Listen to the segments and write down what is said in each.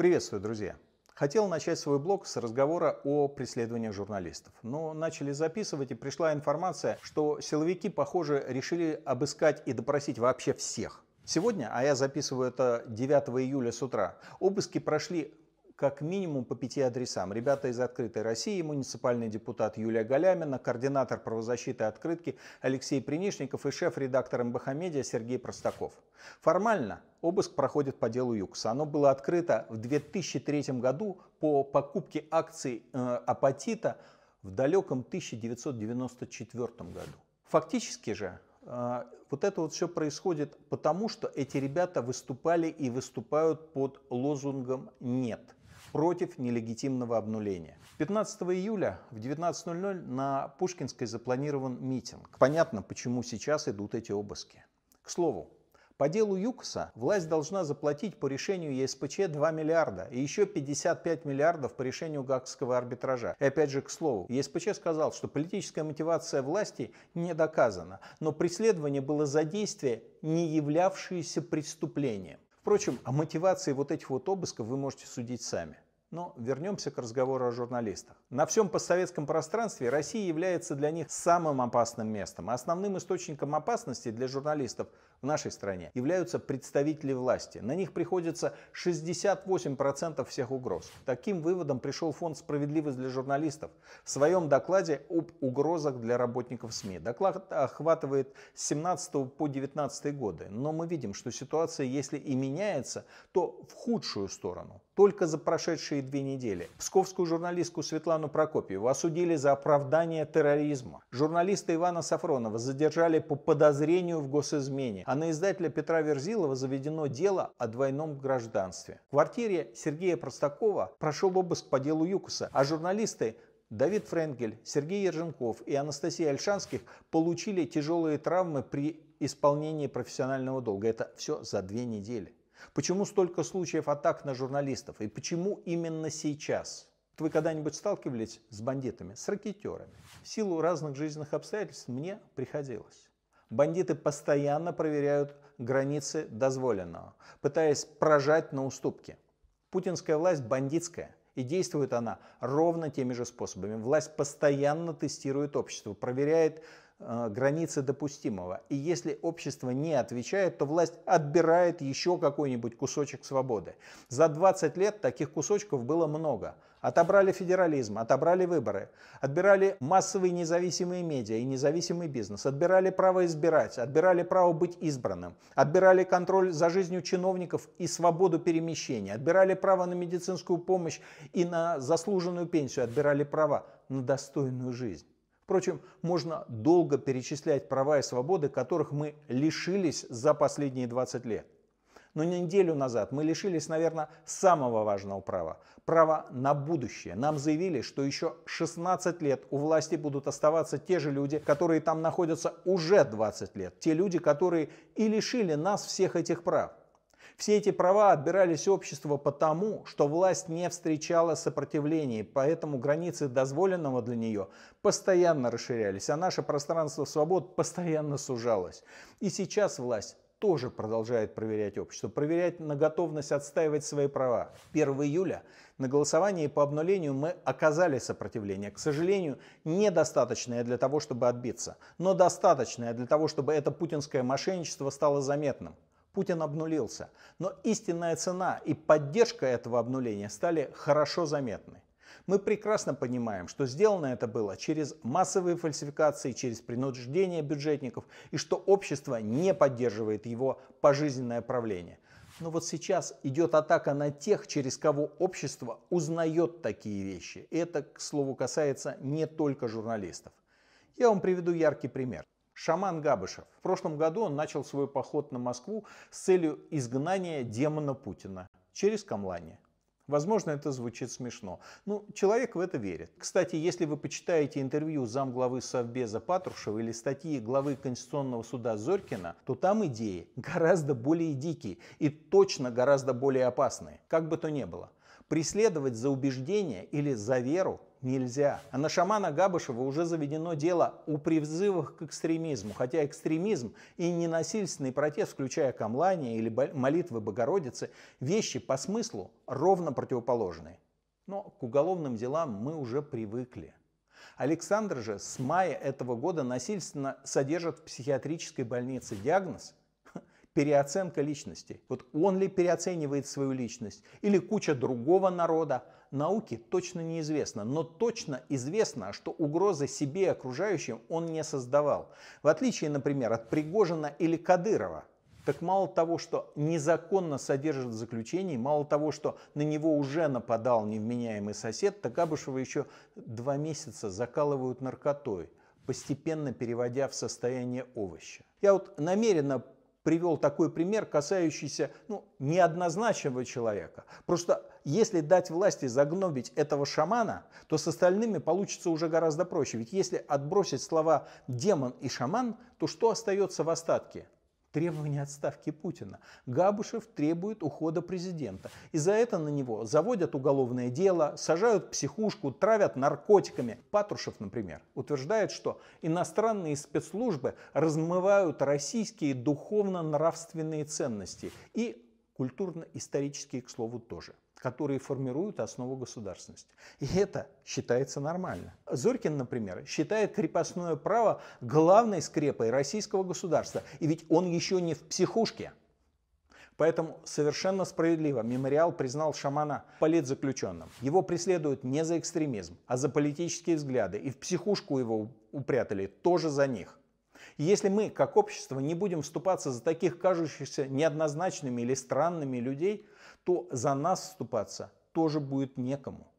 Приветствую, друзья! Хотел начать свой блог с разговора о преследованиях журналистов. Но начали записывать и пришла информация, что силовики, похоже, решили обыскать и допросить вообще всех. Сегодня, а я записываю это 9 июля с утра, обыски прошли как минимум по пяти адресам. Ребята из «Открытой России», муниципальный депутат Юлия Галямина, координатор правозащиты «Открытки» Алексей Принишников и шеф-редактор МБХ «Медиа» Сергей Простаков. Формально обыск проходит по делу ЮКСа. Оно было открыто в 2003 году по покупке акций э, апатита в далеком 1994 году. Фактически же э, вот это вот все происходит потому, что эти ребята выступали и выступают под лозунгом «нет» против нелегитимного обнуления. 15 июля в 19.00 на Пушкинской запланирован митинг. Понятно, почему сейчас идут эти обыски. К слову, по делу ЮКОСа власть должна заплатить по решению ЕСПЧ 2 миллиарда и еще 55 миллиардов по решению Гаагского арбитража. И опять же, к слову, ЕСПЧ сказал, что политическая мотивация власти не доказана, но преследование было за действие, не являвшееся преступлением. Впрочем, о мотивации вот этих вот обысков вы можете судить сами. Но вернемся к разговору о журналистах. На всем постсоветском пространстве Россия является для них самым опасным местом. А основным источником опасности для журналистов в нашей стране являются представители власти. На них приходится 68% всех угроз. Таким выводом пришел фонд «Справедливость для журналистов» в своем докладе об угрозах для работников СМИ. Доклад охватывает с 17 по 19 годы. Но мы видим, что ситуация, если и меняется, то в худшую сторону. Только за прошедшие две недели. Псковскую журналистку Светлану Прокопьеву осудили за оправдание терроризма. Журналиста Ивана Сафронова задержали по подозрению в госизмене, а на издателя Петра Верзилова заведено дело о двойном гражданстве. В квартире Сергея Простакова прошел обыск по делу ЮКОСа, а журналисты Давид Френкель, Сергей Ерженков и Анастасия Альшанских получили тяжелые травмы при исполнении профессионального долга. Это все за две недели. Почему столько случаев атак на журналистов? И почему именно сейчас? Вы когда-нибудь сталкивались с бандитами, с ракетерами? В силу разных жизненных обстоятельств мне приходилось. Бандиты постоянно проверяют границы дозволенного, пытаясь прожать на уступки. Путинская власть бандитская, и действует она ровно теми же способами. Власть постоянно тестирует общество, проверяет границы допустимого. И если общество не отвечает, то власть отбирает еще какой-нибудь кусочек свободы. За 20 лет таких кусочков было много. Отобрали федерализм, отобрали выборы, отбирали массовые независимые медиа и независимый бизнес, отбирали право избирать, отбирали право быть избранным, отбирали контроль за жизнью чиновников и свободу перемещения, отбирали право на медицинскую помощь и на заслуженную пенсию, отбирали право на достойную жизнь. Впрочем, можно долго перечислять права и свободы, которых мы лишились за последние 20 лет. Но неделю назад мы лишились, наверное, самого важного права. Права на будущее. Нам заявили, что еще 16 лет у власти будут оставаться те же люди, которые там находятся уже 20 лет. Те люди, которые и лишили нас всех этих прав. Все эти права отбирались обществу потому, что власть не встречала сопротивления, поэтому границы дозволенного для нее постоянно расширялись, а наше пространство свобод постоянно сужалось. И сейчас власть тоже продолжает проверять общество, проверять на готовность отстаивать свои права. 1 июля на голосовании по обнулению мы оказали сопротивление. К сожалению, недостаточное для того, чтобы отбиться, но достаточное для того, чтобы это путинское мошенничество стало заметным. Путин обнулился. Но истинная цена и поддержка этого обнуления стали хорошо заметны. Мы прекрасно понимаем, что сделано это было через массовые фальсификации, через принуждение бюджетников, и что общество не поддерживает его пожизненное правление. Но вот сейчас идет атака на тех, через кого общество узнает такие вещи. Это, к слову, касается не только журналистов. Я вам приведу яркий пример. Шаман Габышев. В прошлом году он начал свой поход на Москву с целью изгнания демона Путина через Камлане. Возможно, это звучит смешно. Ну, человек в это верит. Кстати, если вы почитаете интервью замглавы Совбеза Патрушева или статьи главы Конституционного суда Зорькина, то там идеи гораздо более дикие и точно гораздо более опасные. Как бы то ни было. Преследовать за убеждение или за веру нельзя. А на шамана Габышева уже заведено дело о призывах к экстремизму, хотя экстремизм и ненасильственный протест, включая камлание или молитвы Богородицы, вещи по смыслу ровно противоположные. Но к уголовным делам мы уже привыкли. Александр же с мая этого года насильственно содержит в психиатрической больнице диагноз переоценка личности. Вот он ли переоценивает свою личность или куча другого народа, науке точно неизвестно. Но точно известно, что угрозы себе и окружающим он не создавал. В отличие, например, от Пригожина или Кадырова. Так мало того, что незаконно содержит в мало того, что на него уже нападал невменяемый сосед, так Абышева еще два месяца закалывают наркотой, постепенно переводя в состояние овоща. Я вот намеренно привел такой пример, касающийся ну, неоднозначного человека. Просто если дать власти загнобить этого шамана, то с остальными получится уже гораздо проще. Ведь если отбросить слова «демон» и «шаман», то что остается в остатке? Требование отставки Путина. Габушев требует ухода президента. И за это на него заводят уголовное дело, сажают психушку, травят наркотиками. Патрушев, например, утверждает, что иностранные спецслужбы размывают российские духовно-нравственные ценности и культурно-исторические, к слову, тоже которые формируют основу государственности. И это считается нормально. Зорькин, например, считает крепостное право главной скрепой российского государства. И ведь он еще не в психушке. Поэтому совершенно справедливо мемориал признал шамана политзаключенным. Его преследуют не за экстремизм, а за политические взгляды. И в психушку его упрятали тоже за них. Если мы, как общество, не будем вступаться за таких кажущихся неоднозначными или странными людей, то за нас вступаться тоже будет некому.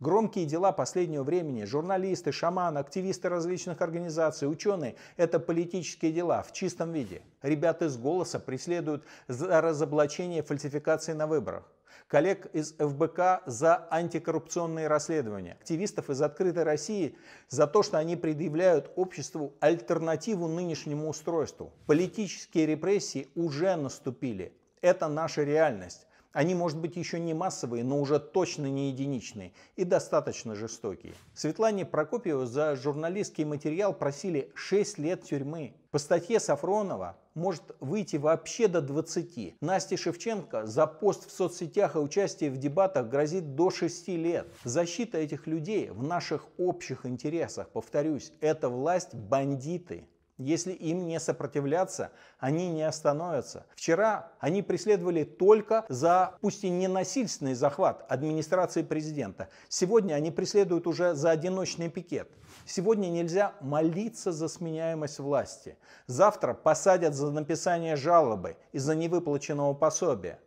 Громкие дела последнего времени, журналисты, шаманы, активисты различных организаций, ученые – это политические дела в чистом виде. Ребята из «Голоса» преследуют за разоблачение фальсификации на выборах. Коллег из ФБК за антикоррупционные расследования. Активистов из «Открытой России» за то, что они предъявляют обществу альтернативу нынешнему устройству. Политические репрессии уже наступили. Это наша реальность. Они, может быть, еще не массовые, но уже точно не единичные и достаточно жестокие. Светлане Прокопьеву за журналистский материал просили 6 лет тюрьмы. По статье Сафронова может выйти вообще до 20. Насте Шевченко за пост в соцсетях и участие в дебатах грозит до 6 лет. Защита этих людей в наших общих интересах, повторюсь, это власть бандиты. Если им не сопротивляться, они не остановятся. Вчера они преследовали только за, пусть и не насильственный захват администрации президента. Сегодня они преследуют уже за одиночный пикет. Сегодня нельзя молиться за сменяемость власти. Завтра посадят за написание жалобы из-за невыплаченного пособия.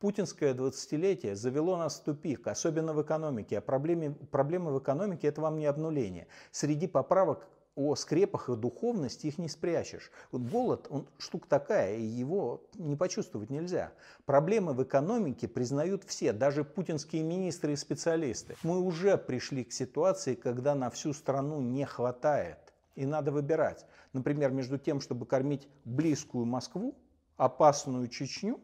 Путинское 20-летие завело нас в тупик, особенно в экономике. А проблемы, проблемы в экономике это вам не обнуление. Среди поправок о скрепах и духовности их не спрячешь. Вот голод, он штука такая, и его не почувствовать нельзя. Проблемы в экономике признают все, даже путинские министры и специалисты. Мы уже пришли к ситуации, когда на всю страну не хватает. И надо выбирать. Например, между тем, чтобы кормить близкую Москву, опасную Чечню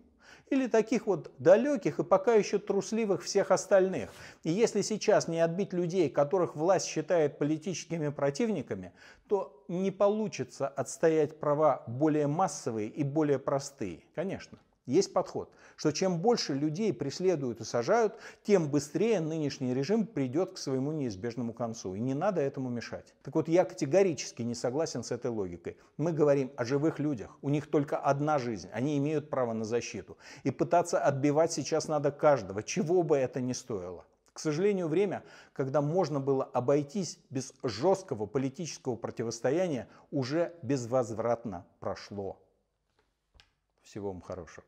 или таких вот далеких и пока еще трусливых всех остальных. И если сейчас не отбить людей, которых власть считает политическими противниками, то не получится отстоять права более массовые и более простые, конечно. Есть подход, что чем больше людей преследуют и сажают, тем быстрее нынешний режим придет к своему неизбежному концу. И не надо этому мешать. Так вот, я категорически не согласен с этой логикой. Мы говорим о живых людях. У них только одна жизнь. Они имеют право на защиту. И пытаться отбивать сейчас надо каждого, чего бы это ни стоило. К сожалению, время, когда можно было обойтись без жесткого политического противостояния, уже безвозвратно прошло. Всего вам хорошего.